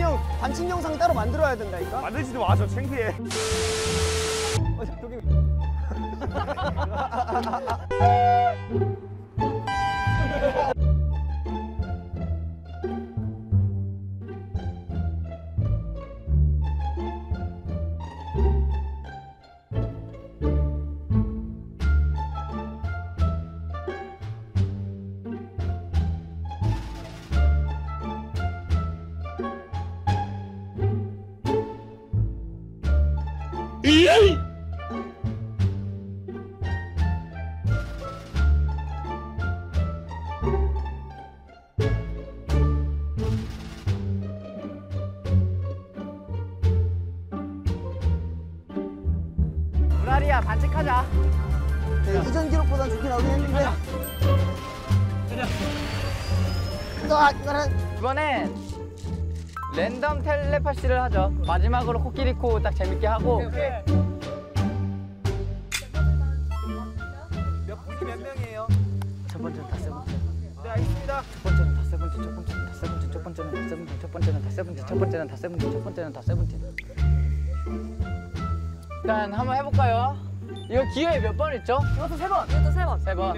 형 반칙 영상 따로 만들어야 된다니까. 만들지도 마, 저 창피해. 어, 저기 우라리야 반칙하자. 네, 이전 기록보다 좋게 나오긴 했는데. 너 이거는 이번엔 랜덤 텔레파시를 하죠. 마지막으로 코끼리코 딱 재밌게 하고. 몇 분이 몇 명이에요? 첫 번째는 다 세븐틴. 네 알겠습니다. 첫 번째는 다 세븐틴. 첫 번째는 다 세븐틴. 첫 번째는 다 세븐틴. 첫 번째는 다 세븐틴. 첫 번째는 다 세븐틴. 첫 번째는 다 세븐틴. 일단 한번 해볼까요? 이거 기회 몇 번 있죠? 이것도 세 번. 이것도 세 번. 세 번.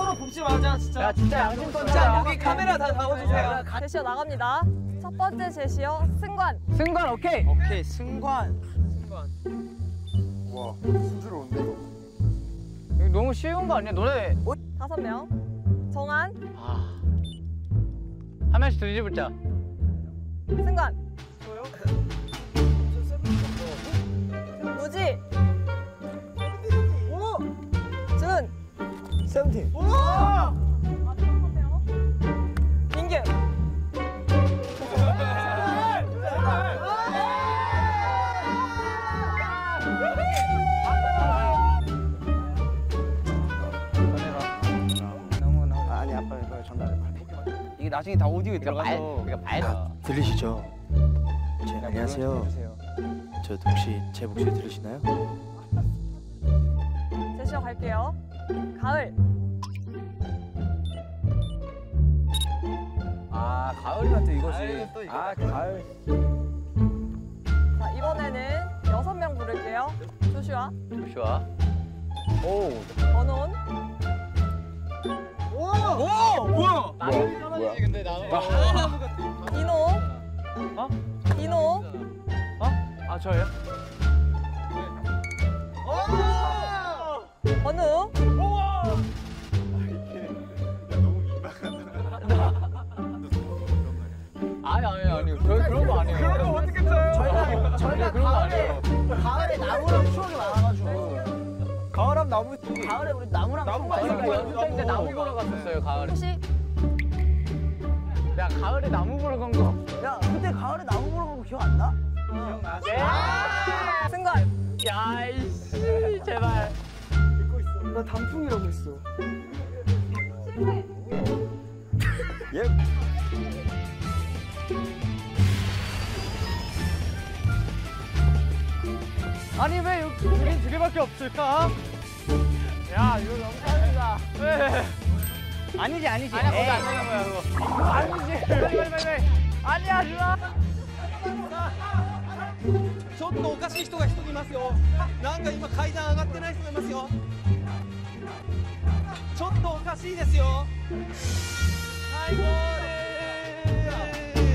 자, 서로 봅지 마자 진짜. 야 진짜 양심껏 자. 여기 카메라 다 잡아주세요. 제시어 나갑니다. 첫 번째 제시어 승관. 승관 오케이. 오케이 승관. 와 순조로운데 이거 너무 쉬운 거 아니야? 너네 다섯 명. 정한. 아. 한 명씩 뒤집을자. 승관. 우지. 세븐틴. 민규. 너무 너무. 아니 아빠 이거 전달해. 이게 나중에 다 오디오에 이거 말, 이거 말. 들리시죠? 제, 안녕하세요. 저 혹시 제 목소리 들으시나요? 제시어 갈게요. 가을. 아, 가을이면 또 이거지. 아, 가을. 자, 이번에는 여섯 명 부를게요. 조슈아, 좋아. 오. 원온, 오 뭐야? 뭐야 근데 나. 이노. 어? 이노. 아 저요? 원우. 아니 아니 아니 저 그런 거 아니에요. 그럼 어떻게 쳐요? 저희가 저희가 그런 거 가을에 아니에요. 가을에 나무랑 추억이 많아가지고. 가을함 나무. 가을에 우리 나무랑 나무가 저희가 많아가지고. 연습생 때 나무 보러 갔었어요 가을에. 혹시 야 가을에 나무 보러 간 거. 야 그때 가을에 나무 보러 간 거 기억 안 나? 네. 승관. 나 단풍이라고 했어. 예. 아니 왜 여기 우린 두 개밖에 없을까? 야 이거 너무하다. 왜? 아니지 아니지. 아니야 거기 안 되는 거야 그거. 아니지. 빨리 빨리. 빨리. 아니야 누나. ちょっとおかしい人が一人いますよ。なんか今階段上がってない人がいますよ。ちょっとおかしいですよ。はいゴー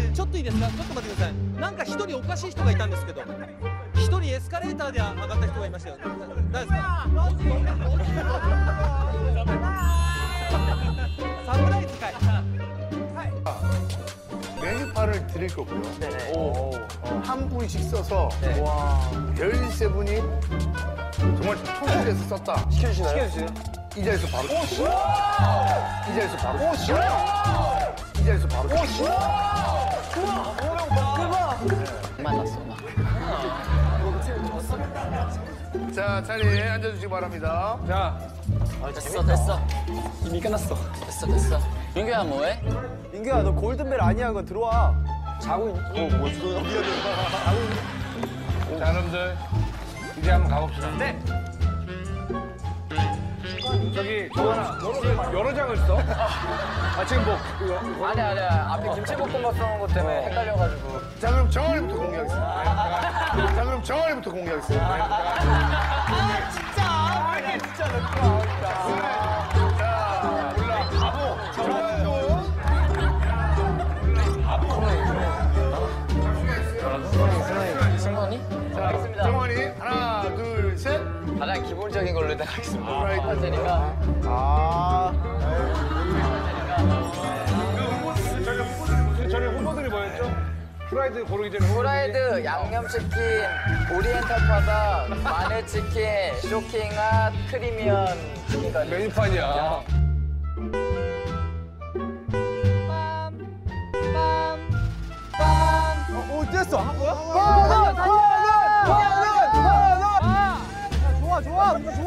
ルちょっといいですか？ちょっと待ってください。なんか一人おかしい人がいたんですけど一人エスカレーターで上がった人がいましたよ。誰ですか？ 드릴 거고요 네네. 어, 한 분씩 써서 별세 분이 정말 토실에서 썼다 시켜주시나요? 시켜주세요. 이 자리에서 바로 이 자리에서 바로 이 자리에서 바로 만났어. 자 자리에 앉아주시기 바랍니다 자, 됐어 됐어. 이미 끝났어. 됐어 됐어. 민규야 뭐해? 민규야 너 골든벨 아니야 그거 들어와. 자고 있. 어, 뭐 지금 자, 여러분들 이제 한번 가봅시다. 네. 저기 정하나 여러 장을 써? 아 지금 뭐 이거 아니 아니야 앞에 김치볶음밥 써놓은 것 때문에 헷갈려가지고 자 그럼 정한이부터 공개하겠습니다. 자 그럼 정한이부터 공개하겠습니다. 자 가겠습니다 프라이드. 할 테니까 아. 저희 후보들이 뭐였죠? 프라이드 고르기 전에 후보들이 프라이드 양념치킨 오리엔탈 파다 마늘치킨 쇼킹핫 크리미언 치킨까지 메뉴판이야. 오 뛰었어. 한 거야? 하나, 하나, 하나, 하나. 좋아 좋아 좋아.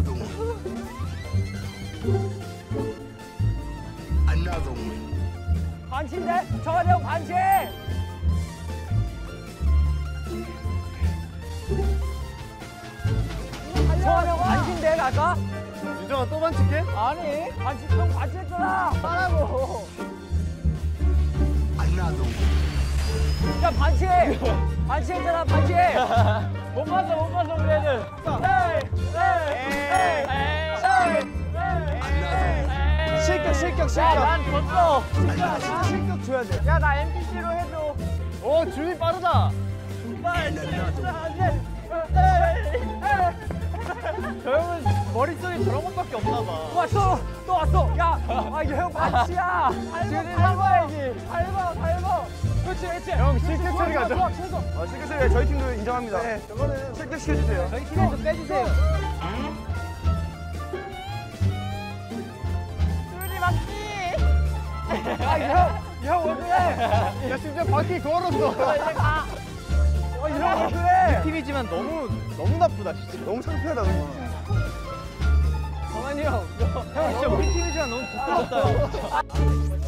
Another one. Another one. 반칙인데? 정한이 형 반칙. 정한이 형 반칙인데 아까? 윤정아 또 반칙해? 아니 반칙 형 반칙했잖아. 하라고. Another one. 야 반칙. 반칙했잖아 반칙. 못 봤어 못 봤어 우리 애들. 실격 실격 실격. 야난 졌어. 실격 진짜 실격 줘야 돼. 야나 NPC로 해줘. 오 준이 빠르다. 저 형은 머릿속에 저런 것밖에 없나 봐. 또 왔어 또 왔어 야 아 형 반칙이야 지금 밟아야지 밟아 밟아 그렇지 그렇지 형 실격 처리가 좀. 아 실격 처리 저희 팀도 인정합니다 네 저거는 실격 시켜주세요 저희 팀에서 빼주세요 아형형 왜 그래 야 심지어 바퀴 걸었어. 어 이형 왜 그래 팀이지만 너무 너무 나쁘다 진짜. 너무 창피하다 너무 정한이 형, 형 진짜 우리 팀이지만 너무 부끄럽다.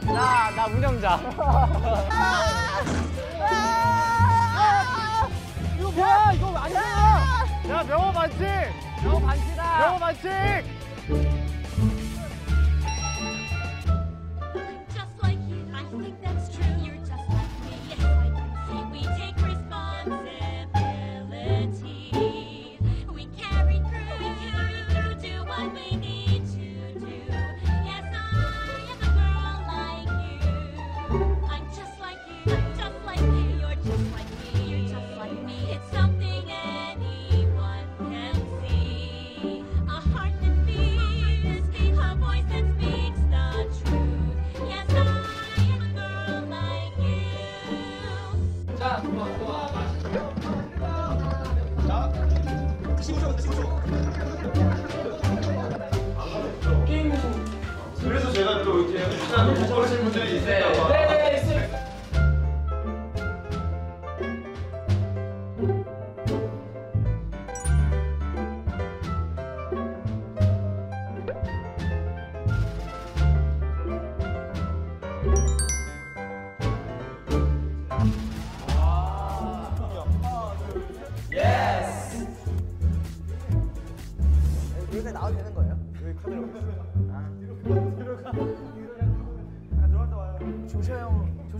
나, 나 운영자. 이거 뭐야 이거 아니야 야, 명호 반칙! 너 반칙이다 명호 반칙!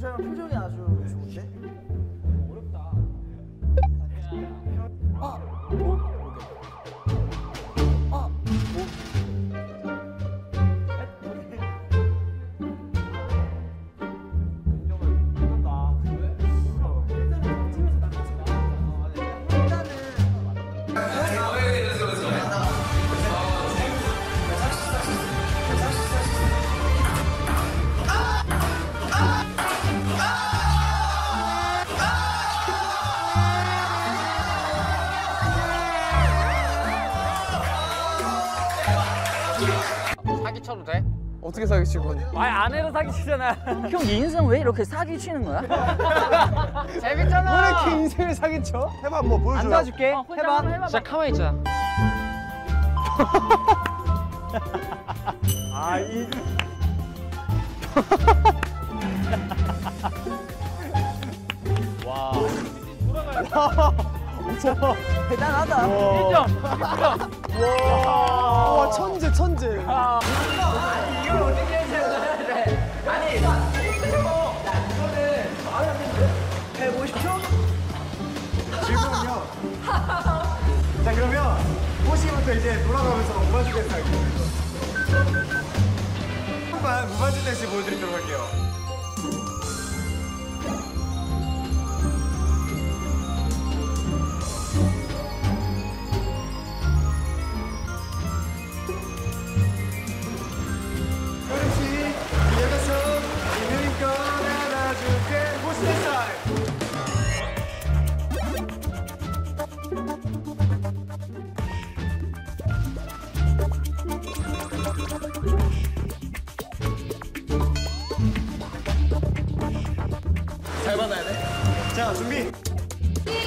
사기쳐도 어떻게 건데? 아니 아내로 사기치잖아. 형 인생 왜 이렇게 사기 치는 거야? 왜 재밌잖아. 이렇게 인생을 사기쳐? 해봐 한번 안 보여줘. 도와줄게. 어, 해봐. 해봐봐. 진짜 가만히 있자. 아, 이. 대단하다. 와. 와, 천재, 천재. 지금은요. 자 그러면 호시부터 이제 돌아가면서 무반주 댄스 할게요. 한번 무반주 댄스 보여드리도록 할게요. assumir?